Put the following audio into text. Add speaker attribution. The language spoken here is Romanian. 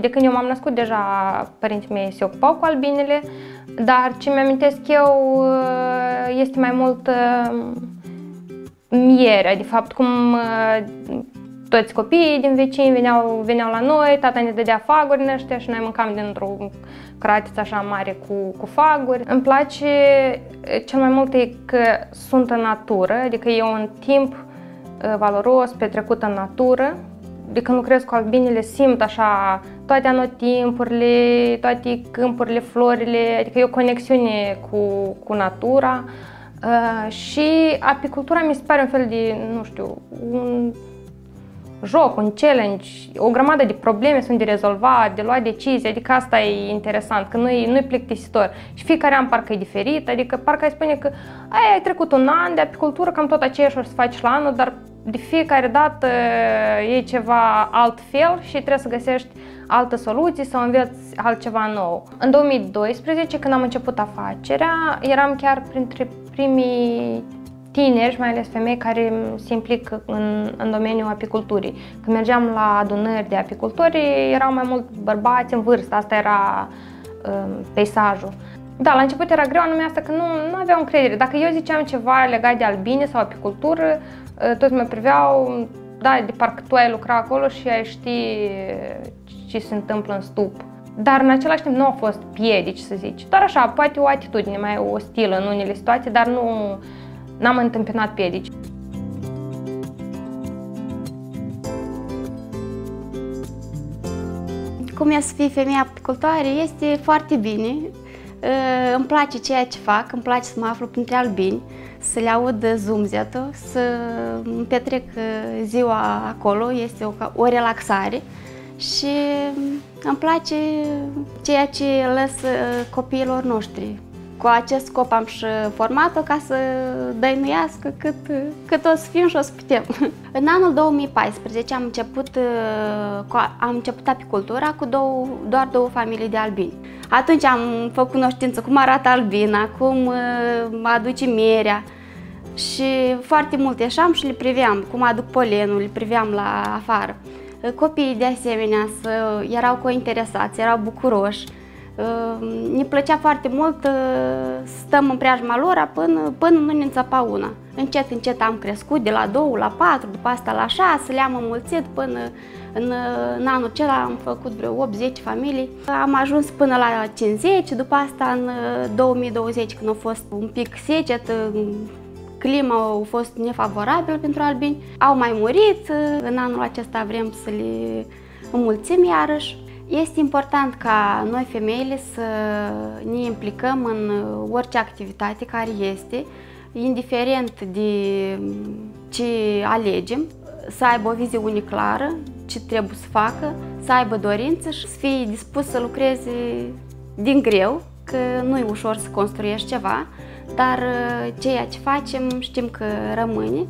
Speaker 1: De când eu m-am născut, deja părinții mei se ocupau cu albinele, dar ce mi-amintesc eu uh, este mai mult uh, mierea, de fapt cum uh, toți copiii din vecini veneau, veneau la noi, tata ne dădea faguri în ăștia și noi mâncam dintr-o cratiță așa mare cu, cu faguri. Îmi place cel mai mult e că sunt în natură, adică e un timp valoros petrecut în natură, de când lucrez cu albinele simt așa toate anotimpurile, toate câmpurile, florile, adică e o conexiune cu, cu natura. Uh, și apicultura mi se pare un fel de, nu știu, un joc, un challenge, o grămadă de probleme sunt de rezolvat, de luat decizii, adică asta e interesant, că nu-i, nu-i plictisitor. Și fiecare an parcă e diferit, adică parcă ai spune că ai, ai trecut un an de apicultură, cam tot aceeași o să faci la anul, dar de fiecare dată e ceva altfel și trebuie să găsești altă soluție sau înveți altceva nou. În 2012, când am început afacerea, eram chiar printre primii tineri, mai ales femei, care se implică în, în domeniul apiculturii. Când mergeam la adunări de apicultori, erau mai mult bărbați în vârstă, asta era um, peisajul. Da, la început era greu anume asta că nu, nu aveau încredere. Dacă eu ziceam ceva legat de albine sau apicultură, uh, toți mă priveau, da, de parcă tu ai lucrat acolo și ai ști ce se întâmplă în stup. Dar în același timp nu au fost piedici, să zici. Doar așa, poate o atitudine mai ostilă în unele situații, dar nu n-am întâmpinat piedici.
Speaker 2: Cum e să fii femeie apicultoare este foarte bine. Îmi place ceea ce fac, îmi place să mă aflu printre albini, să le aud zumzetul, să îmi petrec ziua acolo, este o, o relaxare și îmi place ceea ce lăs copiilor noștri. Cu acest scop am și format-o ca să dăinuiască cât, cât o să fim și o să putem. În anul 2014 am început, am început apicultura cu două, doar două familii de albini. Atunci am făcut cunoștință cum arată albina, cum aduce mierea și foarte multe ieșeam și le priveam, cum aduc polenul, le priveam la afară. Copiii de asemenea erau cointeresați, erau bucuroși. Ne plăcea foarte mult să stăm în preajma lor până, până nu ne înțăpa una. Încet, încet am crescut de la 2 la 4, după asta la 6, le-am înmulțit până în, în anul acela am făcut vreo 8-10 familii. Am ajuns până la 50, după asta în 2020 când a fost un pic secet, clima a fost nefavorabilă pentru albini, au mai murit, în anul acesta vrem să le înmulțim iarăși. Este important ca noi femeile să ne implicăm în orice activitate care este, indiferent de ce alegem, să aibă o viziune clară, ce trebuie să facă, să aibă dorință și să fie dispus să lucreze din greu, că nu e ușor să construiești ceva, dar ceea ce facem știm că rămâne